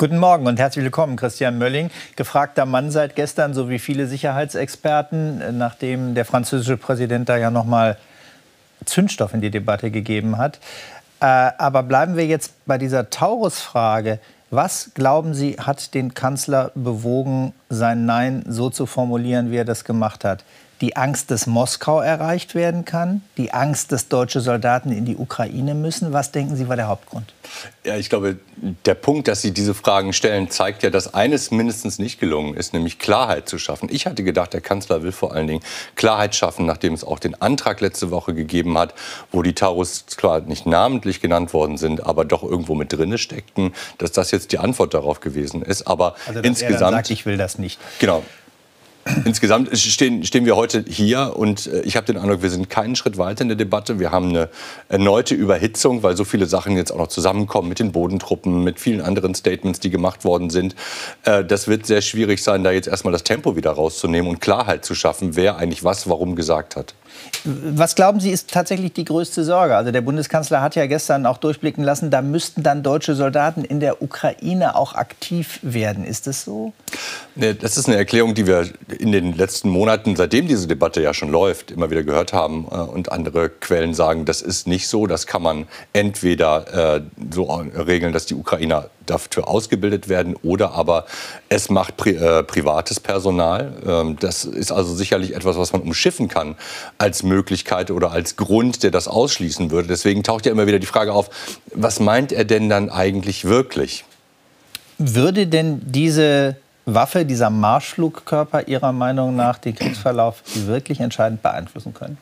Guten Morgen und herzlich willkommen, Christian Mölling. Gefragter Mann seit gestern, so wie viele Sicherheitsexperten, nachdem der französische Präsident da ja noch mal Zündstoff in die Debatte gegeben hat. Äh, aber bleiben wir jetzt bei dieser Taurus-Frage. Was, glauben Sie, hat den Kanzler bewogen, sein Nein so zu formulieren, wie er das gemacht hat? Die Angst, dass Moskau erreicht werden kann, die Angst, dass deutsche Soldaten in die Ukraine müssen. Was denken Sie war der Hauptgrund? Ja, ich glaube, der Punkt, dass Sie diese Fragen stellen, zeigt ja, dass eines mindestens nicht gelungen ist, nämlich Klarheit zu schaffen. Ich hatte gedacht, der Kanzler will vor allen Dingen Klarheit schaffen, nachdem es auch den Antrag letzte Woche gegeben hat, wo die Taurus zwar nicht namentlich genannt worden sind, aber doch irgendwo mit drinne steckten, dass das jetzt die Antwort darauf gewesen ist. Aber also, insgesamt, sagt, ich will das nicht. Genau. Insgesamt stehen, stehen wir heute hier und äh, ich habe den Eindruck, wir sind keinen Schritt weiter in der Debatte. Wir haben eine erneute Überhitzung, weil so viele Sachen jetzt auch noch zusammenkommen mit den Bodentruppen, mit vielen anderen Statements, die gemacht worden sind. Äh, das wird sehr schwierig sein, da jetzt erstmal das Tempo wieder rauszunehmen und Klarheit zu schaffen, wer eigentlich was warum gesagt hat. Was glauben Sie, ist tatsächlich die größte Sorge? Also der Bundeskanzler hat ja gestern auch durchblicken lassen, da müssten dann deutsche Soldaten in der Ukraine auch aktiv werden. Ist das so? Das ist eine Erklärung, die wir in den letzten Monaten, seitdem diese Debatte ja schon läuft, immer wieder gehört haben. Äh, und andere Quellen sagen, das ist nicht so. Das kann man entweder äh, so regeln, dass die Ukrainer dafür ausgebildet werden oder aber es macht pri äh, privates Personal. Ähm, das ist also sicherlich etwas, was man umschiffen kann als Möglichkeit oder als Grund, der das ausschließen würde. Deswegen taucht ja immer wieder die Frage auf, was meint er denn dann eigentlich wirklich? Würde denn diese Waffe, dieser Marschflugkörper Ihrer Meinung nach den Kriegsverlauf wirklich entscheidend beeinflussen können?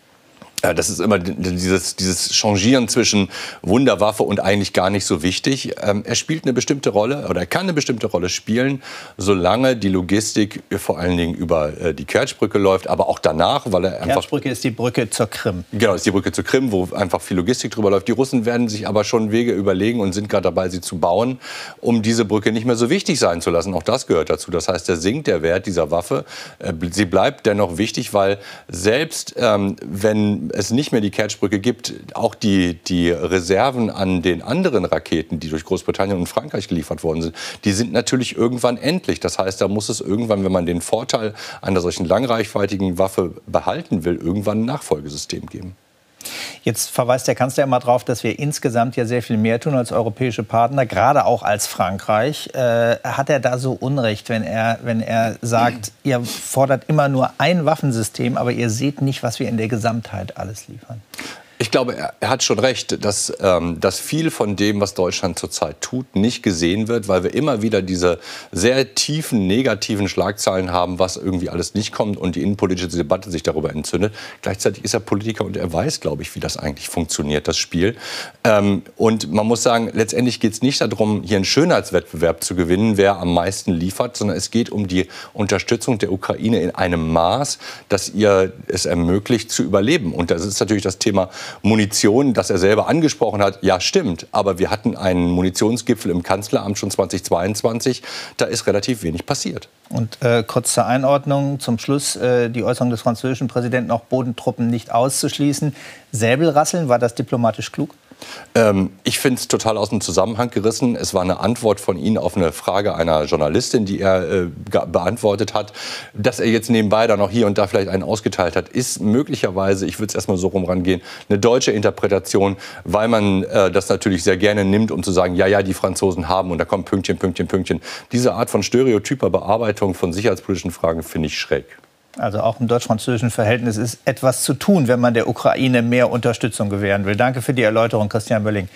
Das ist immer dieses, dieses Changieren zwischen Wunderwaffe und eigentlich gar nicht so wichtig. Ähm, er spielt eine bestimmte Rolle oder er kann eine bestimmte Rolle spielen, solange die Logistik vor allen Dingen über äh, die Kertschbrücke läuft, aber auch danach, weil er einfach. Kertschbrücke ist die Brücke zur Krim. Genau, ist die Brücke zur Krim, wo einfach viel Logistik drüber läuft. Die Russen werden sich aber schon Wege überlegen und sind gerade dabei, sie zu bauen, um diese Brücke nicht mehr so wichtig sein zu lassen. Auch das gehört dazu. Das heißt, der sinkt der Wert dieser Waffe. Äh, sie bleibt dennoch wichtig, weil selbst ähm, wenn es nicht mehr die Kertschbrücke gibt, auch die, die Reserven an den anderen Raketen, die durch Großbritannien und Frankreich geliefert worden sind, die sind natürlich irgendwann endlich. Das heißt, da muss es irgendwann, wenn man den Vorteil einer solchen langreichweitigen Waffe behalten will, irgendwann ein Nachfolgesystem geben. Jetzt verweist der Kanzler immer darauf, dass wir insgesamt ja sehr viel mehr tun als europäische Partner, gerade auch als Frankreich. Äh, hat er da so Unrecht, wenn er, wenn er sagt, ihr fordert immer nur ein Waffensystem, aber ihr seht nicht, was wir in der Gesamtheit alles liefern? Ich glaube, er, hat schon recht, dass, ähm, dass viel von dem, was Deutschland zurzeit tut, nicht gesehen wird, weil wir immer wieder diese sehr tiefen negativen Schlagzeilen haben, was irgendwie alles nicht kommt und die innenpolitische Debatte sich darüber entzündet. Gleichzeitig ist er Politiker und er weiß, glaube ich, wie das eigentlich funktioniert, das Spiel. Ähm, und man muss sagen, letztendlich geht es nicht darum, hier einen Schönheitswettbewerb zu gewinnen, wer am meisten liefert, sondern es geht um die Unterstützung der Ukraine in einem Maß, das ihr es ermöglicht, zu überleben. Und das ist natürlich das Thema Munition, das er selber angesprochen hat, ja stimmt. Aber wir hatten einen Munitionsgipfel im Kanzleramt schon 2022. Da ist relativ wenig passiert. Und äh, kurz zur Einordnung zum Schluss äh, die Äußerung des französischen Präsidenten, auch Bodentruppen nicht auszuschließen. Säbelrasseln, war das diplomatisch klug? Ähm, ich finde es total aus dem Zusammenhang gerissen. Es war eine Antwort von Ihnen auf eine Frage einer Journalistin, die er äh, beantwortet hat. Dass er jetzt nebenbei da noch hier und da vielleicht einen ausgeteilt hat, ist möglicherweise, ich würde es erstmal so rum rangehen, eine deutsche Interpretation, weil man äh, das natürlich sehr gerne nimmt, um zu sagen, ja, ja, die Franzosen haben und da kommt Pünktchen, Pünktchen, Pünktchen. Diese Art von stereotyper Bearbeitung von sicherheitspolitischen Fragen finde ich schräg. Also auch im deutsch-französischen Verhältnis ist etwas zu tun, wenn man der Ukraine mehr Unterstützung gewähren will. Danke für die Erläuterung, Christian Bölling.